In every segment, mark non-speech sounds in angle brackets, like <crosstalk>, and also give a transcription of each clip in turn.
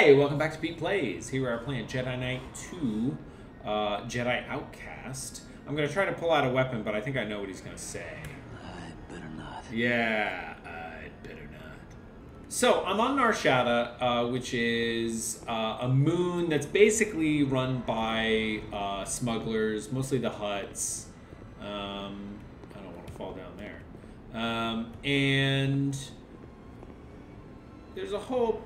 Hey, welcome back to Pete Plays. Here we are playing Jedi Knight 2, uh, Jedi Outcast. I'm going to try to pull out a weapon, but I think I know what he's going to say. I better not. Yeah, I'd better not. So, I'm on Nar Shaddaa, uh, which is uh, a moon that's basically run by uh, smugglers, mostly the Hutts. Um, I don't want to fall down there. Um, and there's a whole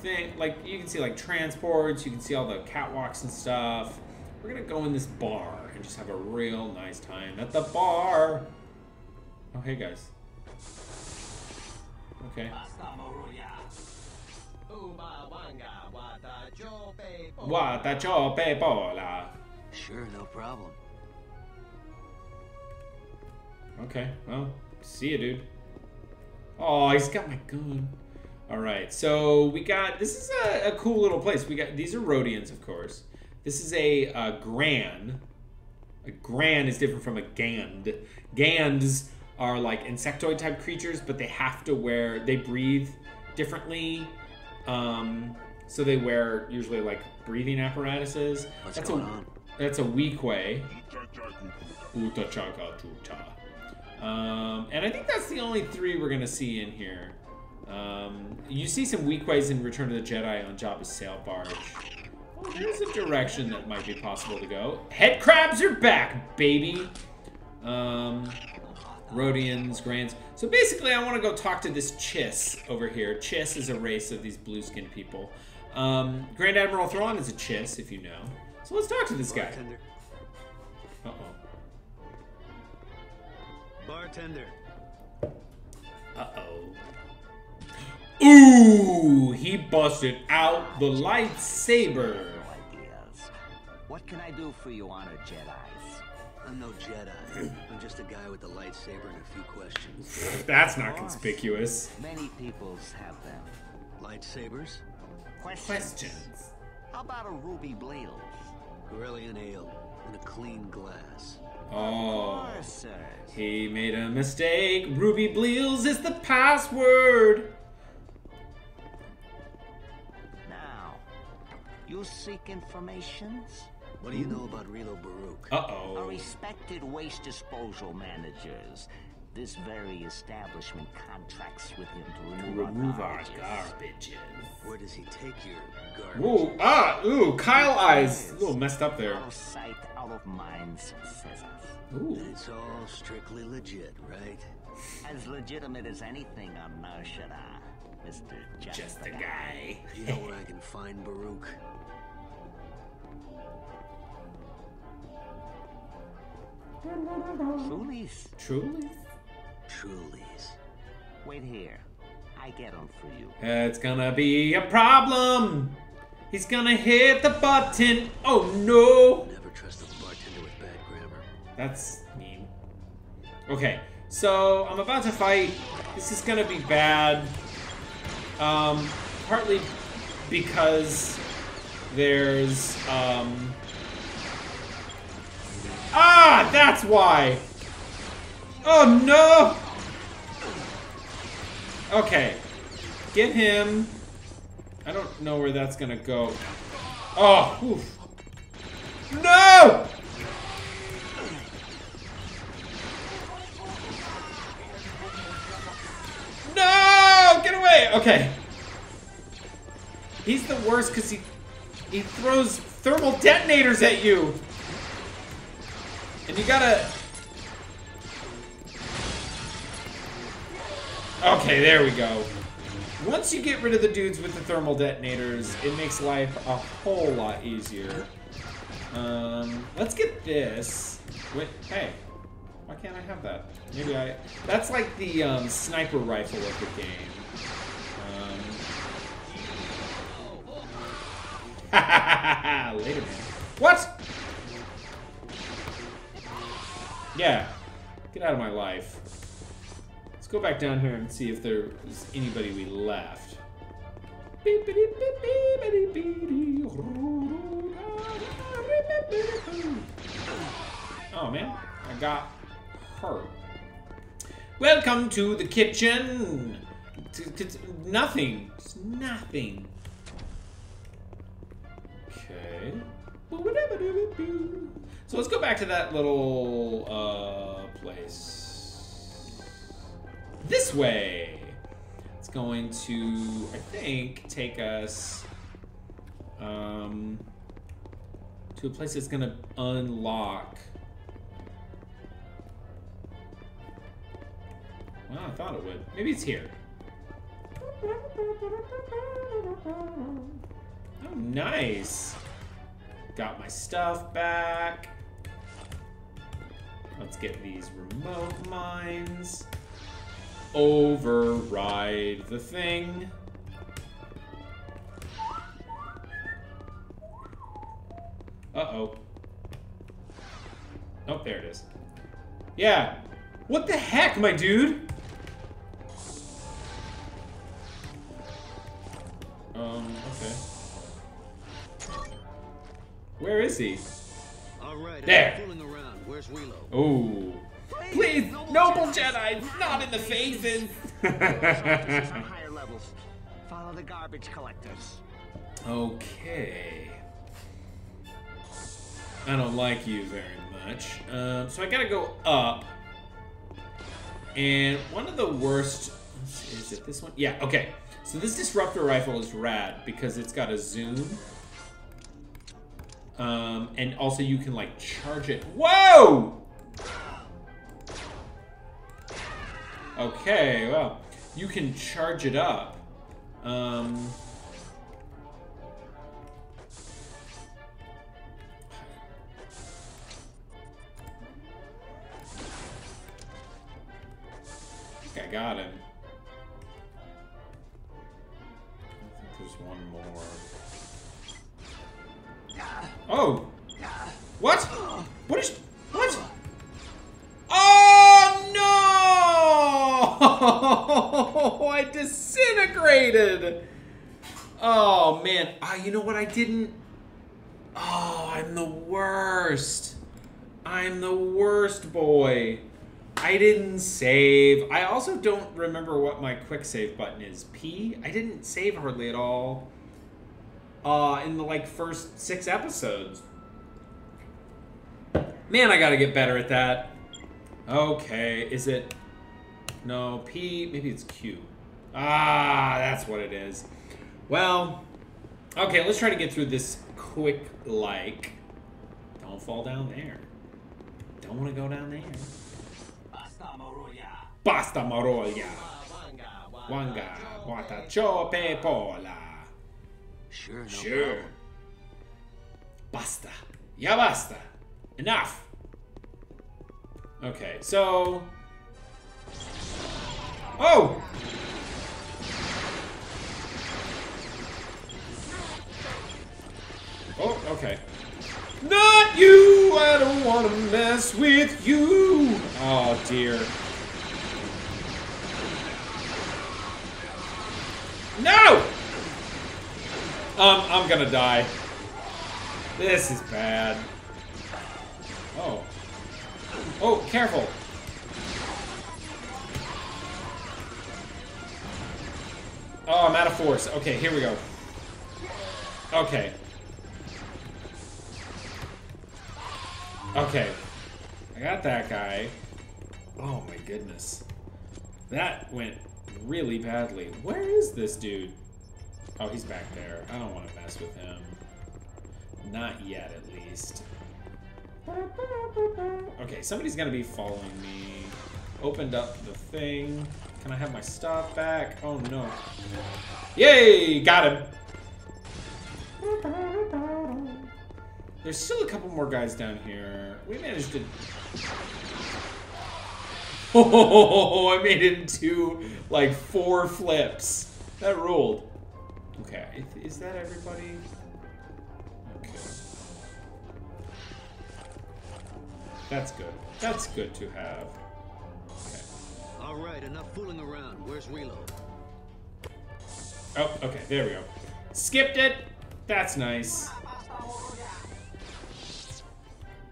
thing, like, you can see, like, transports, you can see all the catwalks and stuff. We're gonna go in this bar and just have a real nice time at the bar. Oh, hey guys. Okay. Wata chope bola. Sure, no problem. Okay, well, see ya, dude. Oh, he's got my gun. All right, so we got this is a, a cool little place. We got these are Rhodians, of course. This is a, a Gran. A Gran is different from a Gand. Gands are like insectoid type creatures, but they have to wear they breathe differently. Um, so they wear usually like breathing apparatuses. What's that's going a, on? That's a Weequay. Uta chaka tuta. Um, and I think that's the only three we're gonna see in here. Um, you see some Weequays in Return of the Jedi on Jabba's sail barge. Oh, there's a direction that might be possible to go. Head crabs are back, baby. Um, Rhodians, Grans. So basically, I want to go talk to this Chiss over here. Chiss is a race of these blue-skinned people. Um, Grand Admiral Thrawn is a Chiss, if you know. So let's talk to this guy. Bartender. Uh-oh. Bartender. Uh-oh. Ooh, he busted out the lightsaber. ideas. What can I do for you, honored Jedi's? I'm no Jedi. I'm just a guy with a lightsaber and a few questions. <laughs> That's not conspicuous. Many peoples have them. Lightsabers? Questions? Questions. How about a ruby blade? Corellian ale and a clean glass. Oh. He made a mistake. Ruby Bliels is the password. You seek informations? What do you know about Reelo Baruk? A Uh-oh. A respected waste disposal managers. This very establishment contracts with him to remove, Remove our our garbages. garbages. Where does he take your garbage? Ooh, ah, ooh, Kyle eyes. A little messed up there. Out of sight, out of mind, says us. Ooh. And it's all strictly legit, right? As legitimate as anything on Nar Shaddaa, Mr. Just, Just the a guy. Do <laughs> you know where I can find Baruk? Trulies, Truly? Truly's. wait here. I get them for you. It's gonna be a problem. He's gonna hit the button. Oh no. Never trust a bartender with bad grammar. That's mean. Okay, so I'm about to fight. This is gonna be bad. Um, partly because there's um. Ah, that's why. Oh no. Okay, get him. I don't know where that's gonna go. Oh, oof. No! No! Get away! Okay. He's the worst because he he throws thermal detonators at you. And you gotta Okay, there we go. Once you get rid of the dudes with the thermal detonators, it makes life a whole lot easier. Um, let's get this. Wait, hey, why can't I have that? Maybe I. That's like the um, sniper rifle of the game. <laughs> later, man. What? Yeah, get out of my life. Let's go back down here and see if there's anybody we left. Oh man, I got hurt. Welcome to the kitchen. T- nothing. Just nothing. So let's go back to that little uh, place. This way. It's going to, I think, take us um, to a place that's going to unlock. Well, I thought it would. Maybe it's here. Oh, nice. Got my stuff back. Let's get these remote mines. Override the thing. Uh-oh. Oh, there it is. Yeah. What the heck, my dude? Um, okay. Where is he? All right, There. I'm fooling around. Where's Reelo? Oh. Please, noble Jedi, not in the faces. Higher levels. Follow the garbage collectors. okay. I don't like you very much. Um, so I gotta go up. And one of the worst. Is it this one? Yeah, okay. So this disruptor rifle is rad because it's got a zoom. Um, and also you can like charge it. Whoa! Okay, well, you can charge it up. Um, I think I got him. I think there's one more. Oh! What? What is... What? Oh no! <laughs> I disintegrated! Oh man. Ah, you know what I didn't... Oh, I'm the worst. I'm the worst boy. I didn't save. I also don't remember what my quick save button is. P? I didn't save hardly at all. Uh, in the like first six episodes. Man, I gotta get better at that. Okay, is it... No, P, maybe it's Q. Ah, that's what it is. Well, okay, let's try to get through this quick like. Don't fall down there. Don't want to go down there. Basta Maroya. Wanga, Wata Chope Pola. Sure, no Sure. problem. Basta. Ya basta. Enough. Okay, so. Oh! Oh, okay. Not you! I don't want to mess with you! Oh, dear. No! Um, I'm gonna die. This is bad. Oh. Oh, careful. Oh, I'm out of force. Okay, here we go. Okay. Okay. I got that guy. Oh my goodness. That went really badly. Where is this dude? Oh, he's back there. I don't want to mess with him. Not yet, at least. Okay, somebody's gonna be following me. Opened up the thing. Can I have my stuff back? Oh no. Yay! Got him! There's still a couple more guys down here. We managed to. Oh, <laughs> I made it into like four flips. That ruled. Okay, is that everybody? Okay. That's good. That's good to have. Okay. All right, enough fooling around. Where's Reelo? Oh, okay, there we go. Skipped it. That's nice.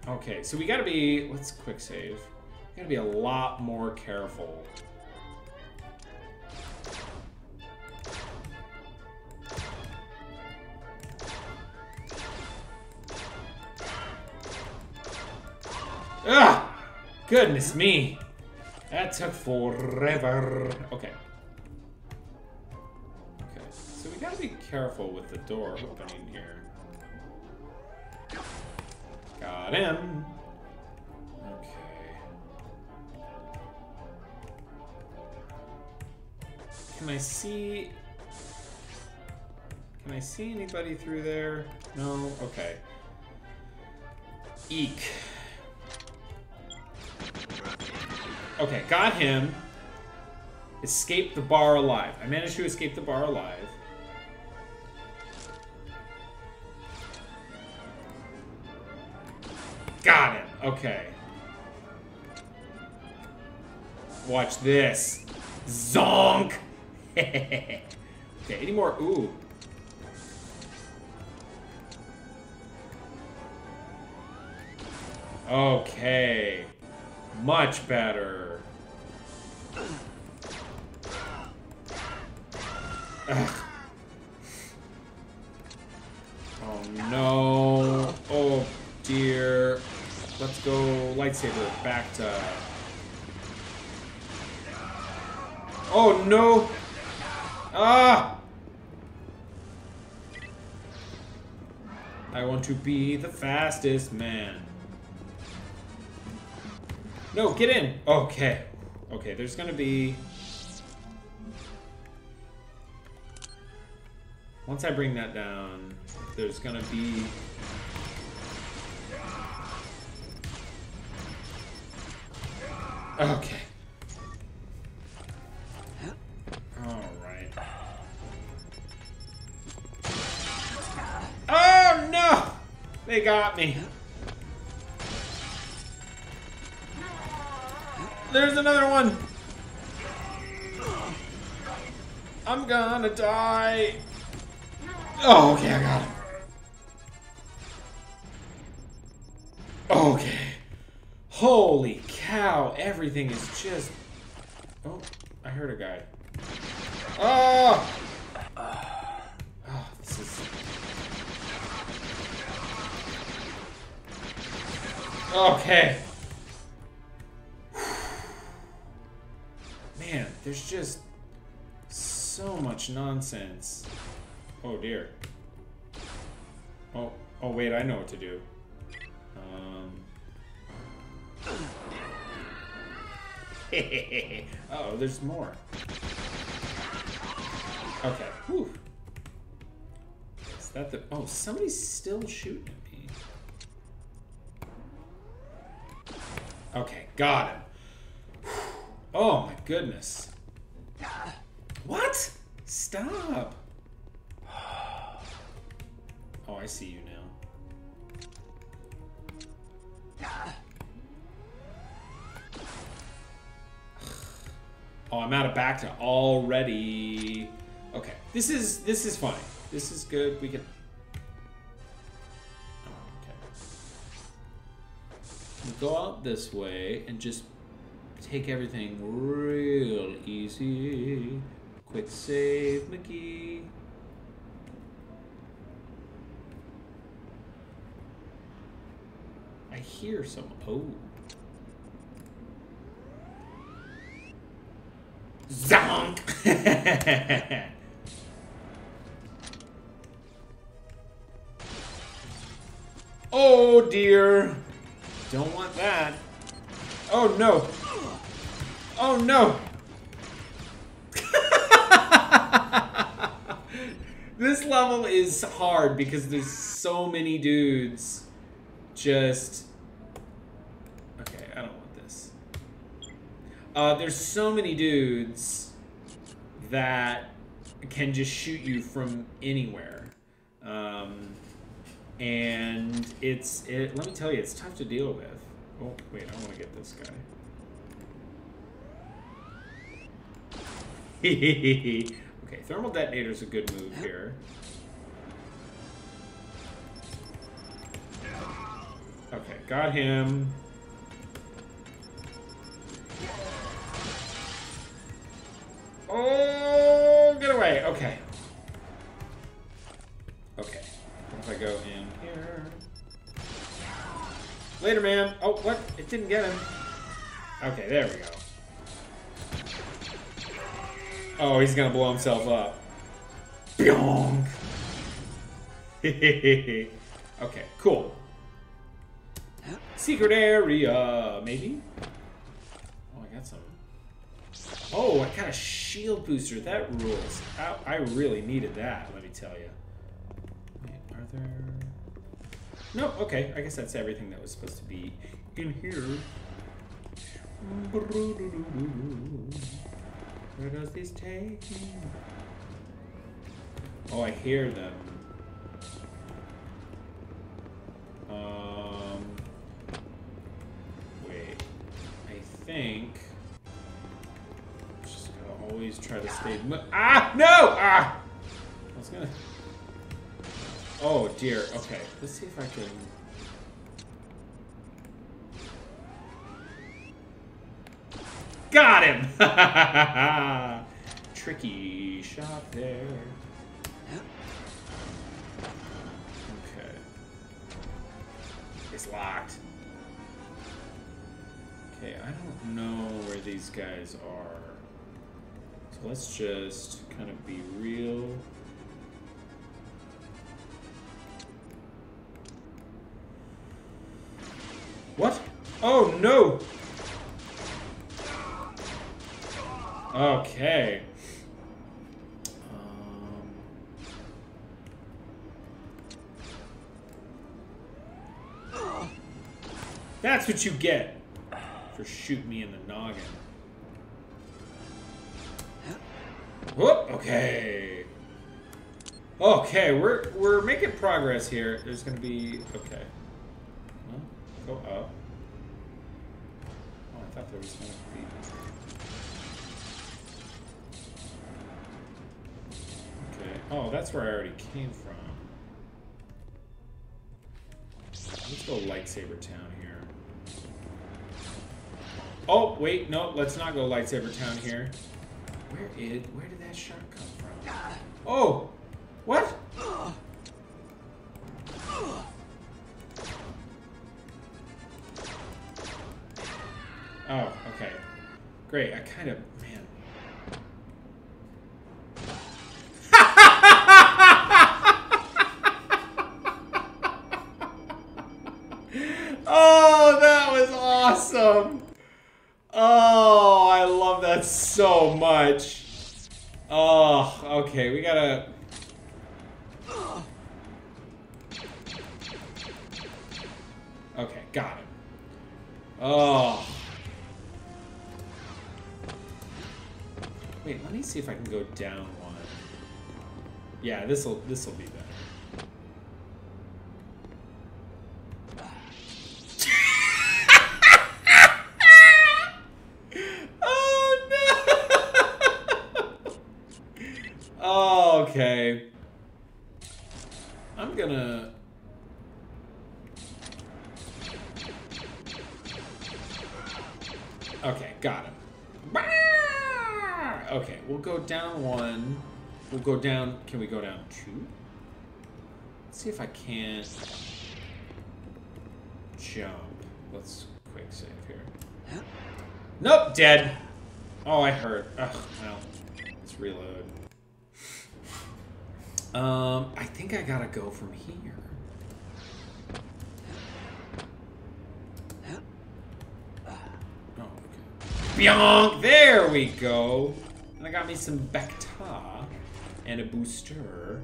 Okay, so we gotta be. Let's quick save. We gotta be a lot more careful. Ah! Goodness me. That took forever. Okay. Okay, so we gotta be careful with the door opening here. Got him. Okay. Can I see... Can I see anybody through there? No? Okay. Eek. Okay, got him. Escape the bar alive. I managed to escape the bar alive. Got him. Okay. Watch this. Zonk! <laughs> okay, any more? Ooh. Okay. Much better. Ugh. Oh no. Oh dear. Let's go lightsaber back to... Oh no! Ah! I want to be the fastest man. No, get in! Okay. Okay, there's gonna be... Once I bring that down, there's gonna be... Okay. Alright. Oh no! They got me. There's another one! I'm gonna die! Oh, okay, I got him. Okay. Holy cow, everything is just... Oh, I heard a guy. Oh! Oh, this is... Okay. <sighs> Man, there's just so much nonsense. Oh dear. Oh, oh wait, I know what to do. Um. <laughs> oh, there's more. Okay. Whew. Is that the? Oh, somebody's still shooting at me. Okay, got him. Oh my goodness. What? Stop. Oh, I see you now. <sighs> Oh, I'm out of Bacta already. Okay, this is this is fine. This is good. We can. Go out this way and just take everything real easy. Quick save, Mickey. I hear some. Oh. Zonk! <laughs> oh dear. Don't want that. Oh no. Oh no. <laughs> this level is hard because there's so many dudes just okay i don't want this uh, there's so many dudes that can just shoot you from anywhere. Um, and it's it let me tell you it's tough to deal with. Oh wait i want to get this guy. <laughs> Okay thermal detonator's a good move here. Okay, got him. Oh, get away. Okay. Okay. If I go in here. Later, man. Oh, what? It didn't get him. Okay, there we go. Oh, he's gonna blow himself up. Byong! <laughs> okay, cool. Secret area, maybe? Oh, I got some. Oh, I got a shield booster. That rules. I, I really needed that, let me tell you. Wait, are there... No, okay. I guess that's everything that was supposed to be in here. Where does this take me? Oh, I hear them. Um, wait. I think. Always try to stay. Ah! No! Ah! I was gonna. Oh dear. Okay. Let's see if I can. Got him! <laughs> Tricky shot there. Okay. It's locked. Okay, I don't know where these guys are. Let's just kind of be real. What? Oh no! Okay. Um, that's what you get for shooting me in the noggin. Whoop, okay. Okay, we're we're making progress here. There's gonna be okay. Go up. Oh, I thought there was gonna be. Okay. Oh, that's where I already came from. Let's go lightsaber town here. Oh, wait, no, let's not go lightsaber town here. Where is where did that shark come from? Ah. Oh! What? Oh, okay. Great. I kind of man. <laughs> oh, that was awesome. Oh, I love that so much. Oh, okay, we gotta. Okay, got him. Oh. Wait, let me see if I can go down one. Yeah, this'll this'll be better. oh no! oh, okay. I'm gonna. Okay, got him. Okay, we'll go down one. We'll go down. Can we go down two? Let's see if I can't jump. Let's quick save here. Nope, dead. Oh, I hurt. Ugh, well, let's reload. Um, I think I gotta go from here. Oh, Byonk! There we go. And I got me some Bacta and a booster.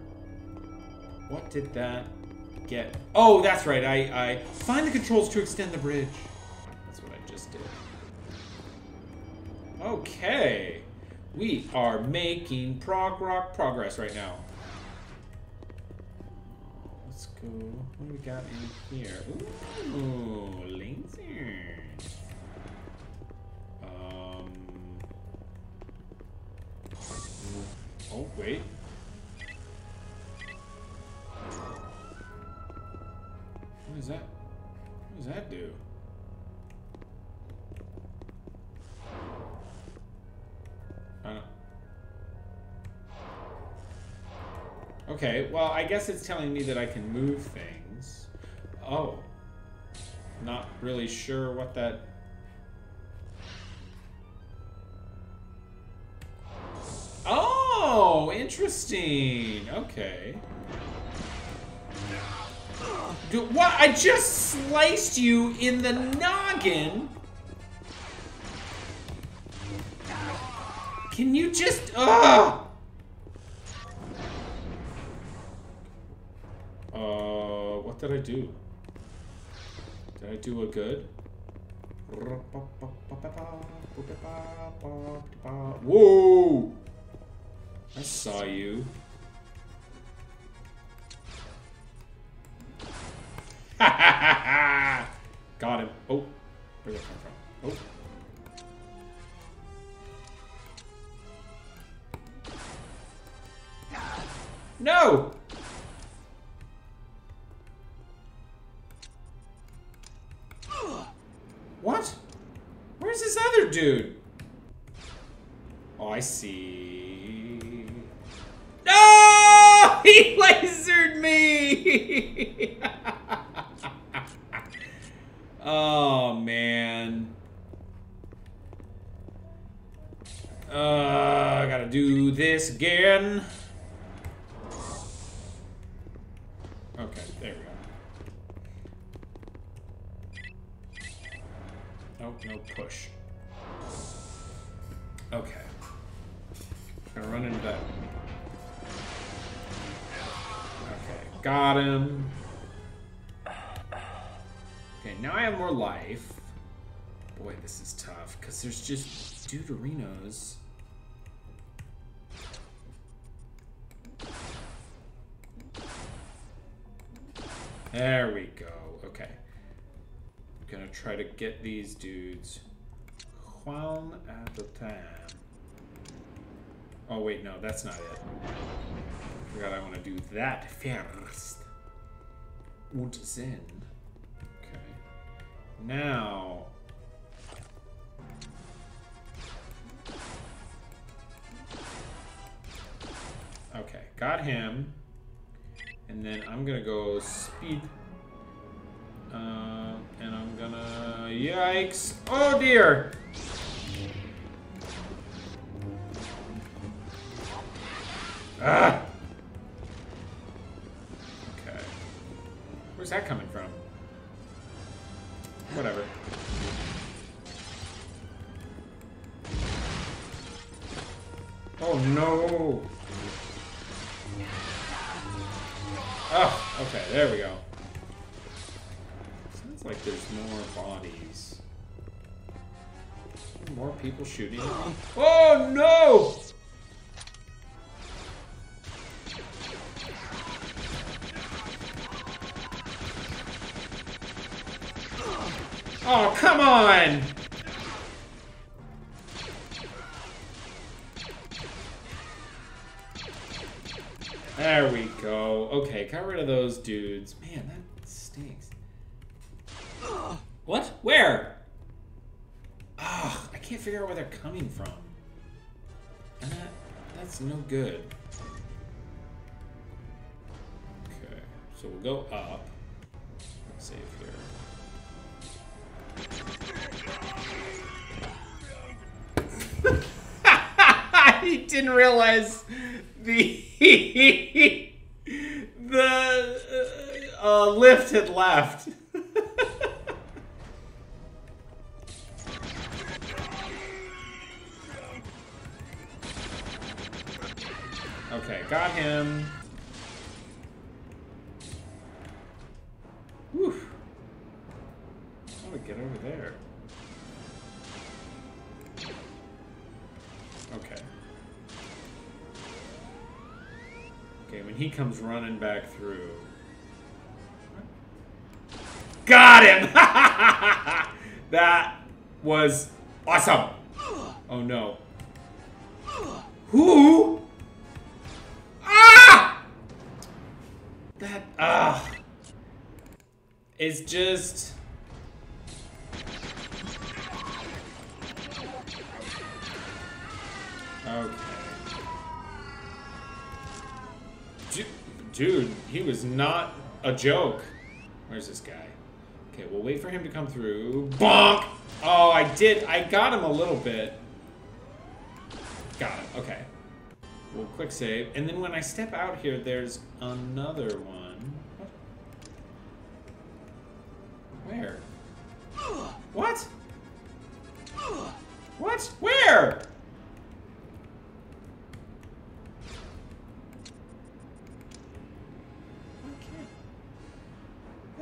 What did that get? Oh, that's right. I, I find the controls to extend the bridge. That's what I just did. Okay. We are making prog rock progress right now. Let's go. What do we got in here? Ooh, lasers. Oh, wait. What is that? What does that do? Okay, well, I guess it's telling me that I can move things. Oh. Not really sure what that... interesting. Okay. Dude, what? I just sliced you in the noggin. Can you just... Ugh! Uh, what did I do? Did I do a good? Whoa! I saw you. <laughs> Got him. Oh, where'd that come from? Oh. No! What? Where's this other dude? Deuterinos. There we go. Okay. I'm gonna try to get these dudes one at a time. Oh wait, no, that's not it. Forgot I want to do that first. Und then. Okay. Now. Got him. And then I'm gonna go speed. Uh, and I'm gonna. Yikes! Oh dear! Ah! Okay. Where's that coming from? Whatever. Oh no! Oh, okay, there we go. Sounds like there's more bodies. More people shooting. <gasps> Oh no! Oh, come on! Got rid of those dudes. Man, that stinks. What? Where? Ah, I can't figure out where they're coming from. And that, that's no good. Okay, so we'll go up. Save here. <laughs> he didn't realize the <laughs> the uh, lift had left. <laughs> okay, got him. When he comes running back through. Got him! <laughs> that was awesome! Oh no. Who? Ah! That, ah! It's just... Okay. Dude, he was not a joke. Where's this guy? Okay, we'll wait for him to come through. Bonk! Oh, I did. I got him a little bit. Got him. Okay. We'll quick save. And then when I step out here, there's another one. Where? What? What? Where?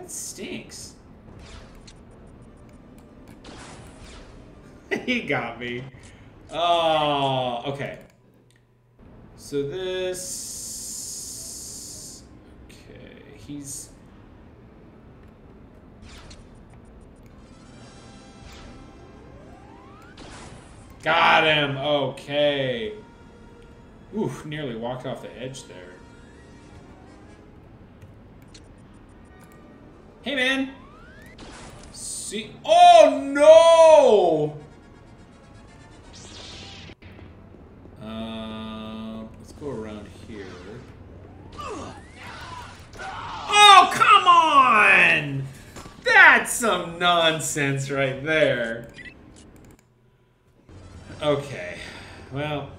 That stinks. <laughs> he got me. Oh, okay. So this... Okay, he's... Got him! Okay. Oof, nearly walked off the edge there. Hey, man! See... Oh, no! Uh, let's go around here. Oh, come on! That's some nonsense right there. Okay, well.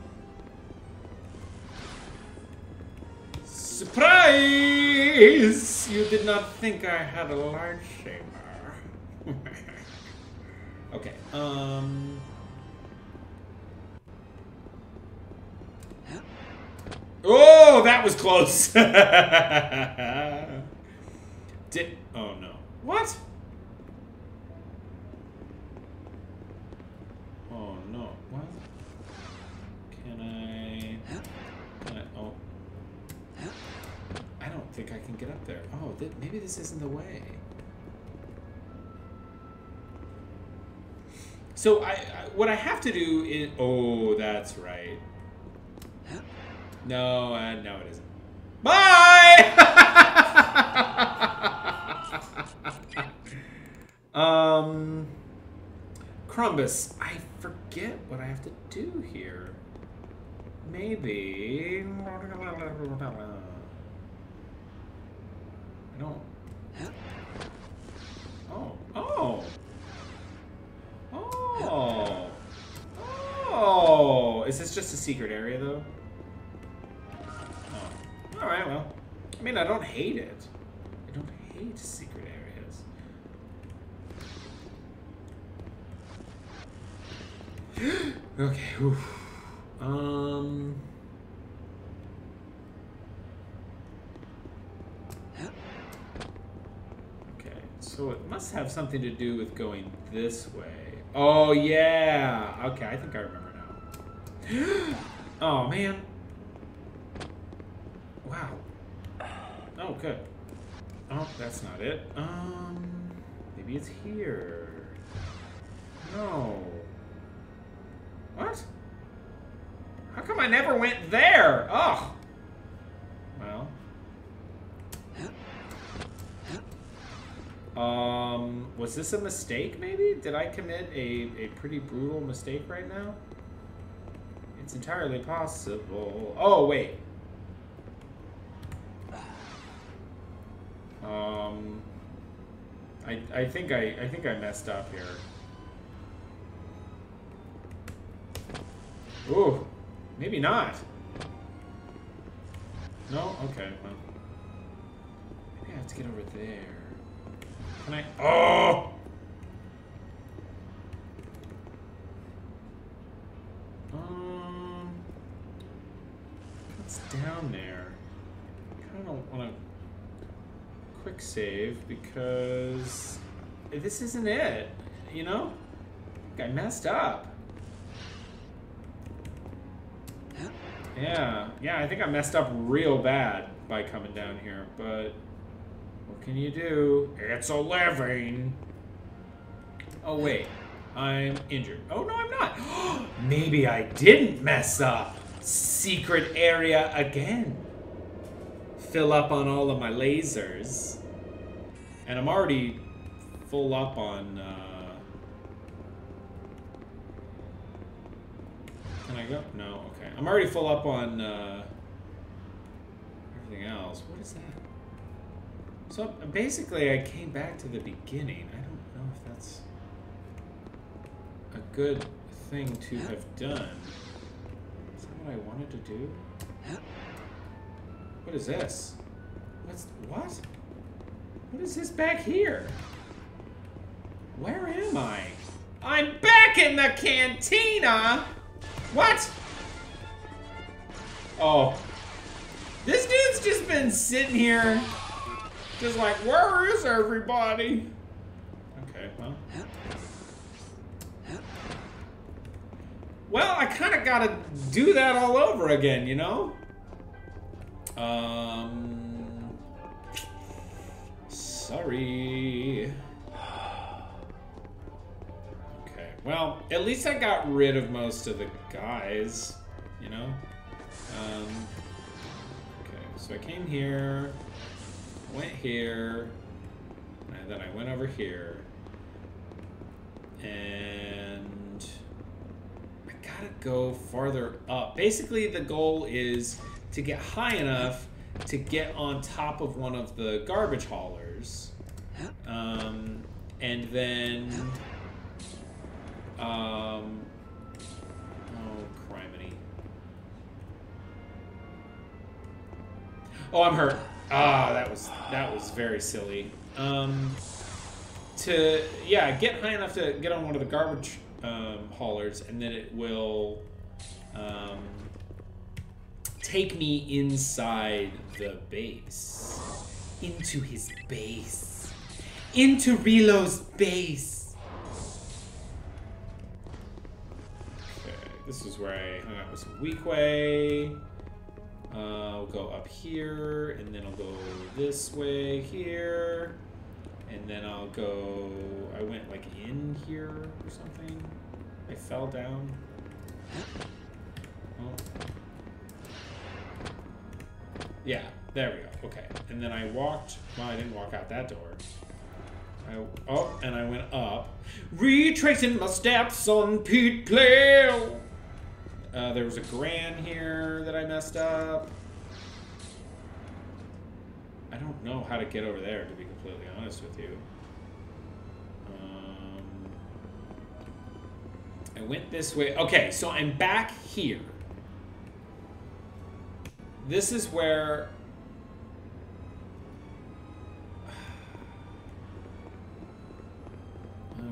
Surprise! You did not think I had a large saber. <laughs> okay, um. Oh, that was close. <laughs> Did oh no. What? Oh no. What? Can I Can I oh I don't think I can get up there. Oh, th maybe this isn't the way. So I, I what I have to do is oh, that's right. No, uh, no, it isn't. Bye. <laughs> um, Crumbus, I forget what I have to do here. Maybe. Don't. Oh. Oh. Oh. Oh. Is this just a secret area, though? Oh. Alright, well. I mean, I don't hate it. I don't hate secret areas. <gasps> okay, oof. Um... Okay, so it must have something to do with going this way. Oh, yeah! Okay, I think I remember now. <gasps> oh, man. Wow. Oh, good. Oh, that's not it. Um, maybe it's here. No. What? How come I never went there? Oh. Well. Um, was this a mistake, maybe? Did I commit a, a pretty brutal mistake right now? It's entirely possible. Oh, wait. Um, I, I think I, I think I messed up here. Ooh, maybe not. No? Okay, well. Maybe I have to get over there. Can I? Oh! Um, what's down there? I kind of want to quick save because this isn't it. You know, I messed up. Yeah, yeah, I think I messed up real bad by coming down here, but what can you do? It's a living. Oh, wait. I'm injured. Oh, no, I'm not. <gasps> Maybe I didn't mess up. Secret area again. Fill up on all of my lasers. And I'm already full up on... Uh... Can I go? No, okay. I'm already full up on uh... everything else. What is that? So basically, I came back to the beginning. I don't know if that's a good thing to have done. Is that what I wanted to do? What is this? What's what? What is this back here? Where am I? I'm back in the cantina! What? Oh. This dude's just been sitting here, just like, where is everybody? Okay, well. Well, I kind of gotta do that all over again, you know? Um. Sorry. Okay, well, at least I got rid of most of the guys, you know? Um. Okay, so I came here, went here, and then I went over here. And I gotta go farther up. Basically, the goal is to get high enough to get on top of one of the garbage haulers. Um, and then. Um, oh. Oh, I'm hurt. Ah, that was that was very silly. Um, to yeah, get high enough to get on one of the garbage um, haulers, and then it will um, take me inside the base, into his base, into Reelo's base. Okay, this is where I hung out with some Weequay. Uh, I'll go up here, and then I'll go this way here, and then I'll go. I went like in here or something. I fell down. Oh. Yeah, there we go. Okay, and then I walked. Well, I didn't walk out that door. I oh, and I went up, retracing my steps on Pete Play. Uh, there was a Gran here that I messed up. I don't know how to get over there, to be completely honest with you. Um, I went this way. Okay, so I'm back here. This is where... <sighs>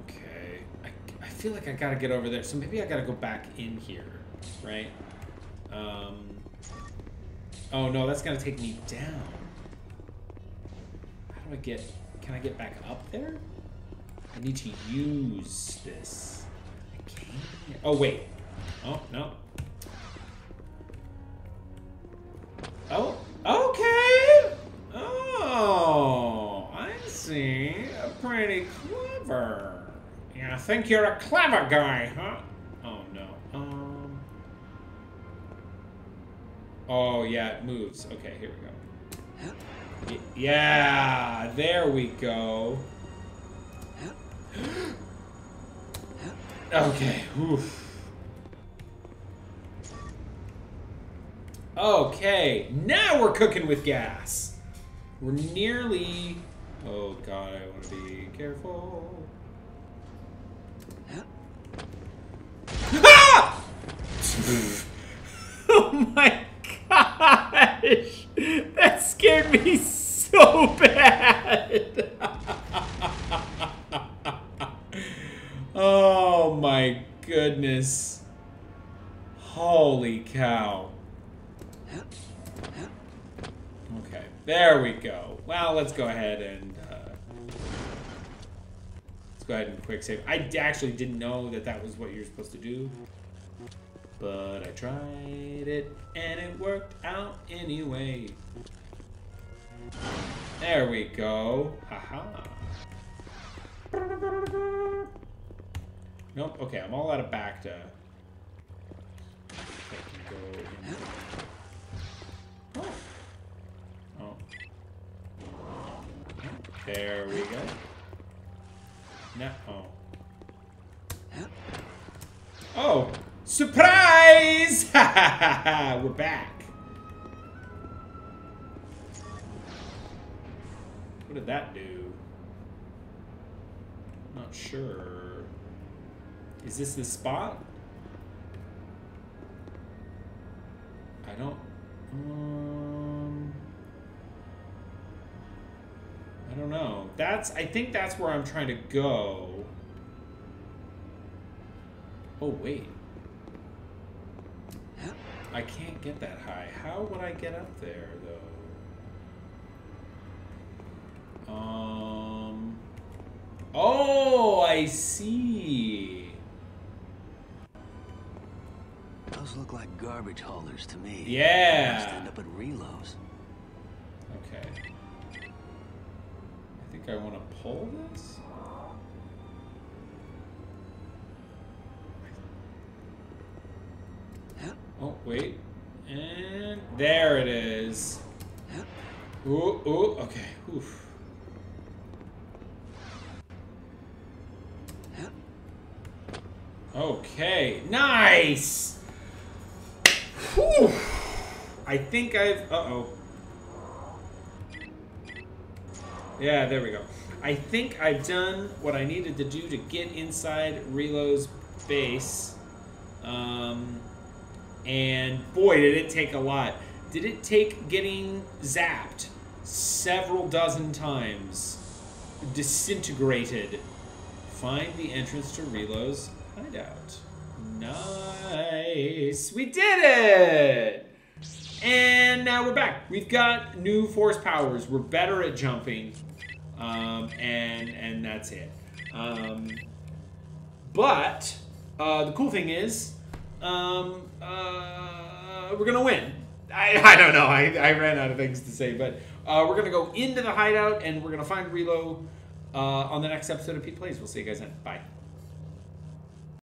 Okay. I, I feel like I gotta get over there, so maybe I gotta go back in here right? Um, oh no, that's gonna take me down. How do I get, can I get back up there? I need to use this. I can't. Oh wait. Oh, no. Oh, okay. Oh, I see. A pretty clever. Yeah, I think you're a clever guy, huh? Oh yeah, it moves. Okay, here we go. Yeah, there we go. <gasps> Okay. Oof. Okay, now we're cooking with gas. We're nearly. Oh god, I want to be careful. Ah! <laughs> oh my gosh! That scared me so bad! oh my goodness. Holy cow. Okay, there we go. Well, let's go ahead and uh, let's go ahead and quick save. I actually didn't know that that was what you're supposed to do, but I tried it and it worked out anyway. There we go. Haha. Nope. Okay, I'm all out of in. Oh. Oh. There we go. No. Oh. Oh! Surprise! <laughs> We're back. What did that do? Not sure. Is this the spot? I don't. Um, I don't know. That's. I think that's where I'm trying to go. Oh wait. I can't get that high. How would I get up there though? Um. Oh, I see. Those look like garbage haulers to me. Yeah. End up at reloads. Okay. I think I want to pull this. Oh, wait. And there it is. Ooh, ooh, okay. Oof. Okay, nice! Whew. I think I've... Uh-oh. Yeah, there we go. I think I've done what I needed to do to get inside Reelo's base. Um, and boy, did it take a lot. Did it take getting zapped several dozen times? Disintegrated. Find the entrance to Reelo's hideout. Nice. We did it! And now we're back. We've got new force powers. We're better at jumping. Um, and and that's it. Um, but uh, the cool thing is, um, uh, we're gonna win. I, <laughs> I don't know. I, I ran out of things to say, but uh, we're gonna go into the hideout and we're gonna find Reelo uh, on the next episode of Pete Plays. We'll see you guys then. Bye.